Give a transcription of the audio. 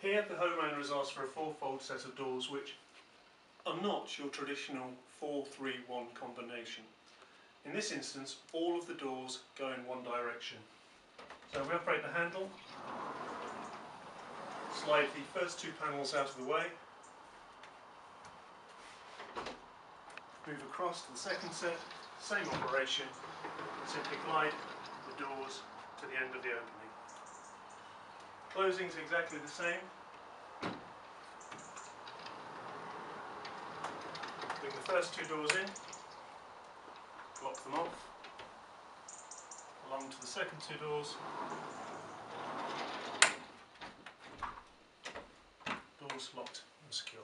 Here the homeowner has asked for a four-fold set of doors which are not your traditional 4-3-1 combination. In this instance, all of the doors go in one direction. So we operate the handle, slide the first two panels out of the way, move across to the second set, same operation, simply glide the doors to the end of the opening. Closing's exactly the same. Bring the first two doors in, lock them off, along to the second two doors. Doors locked and secure.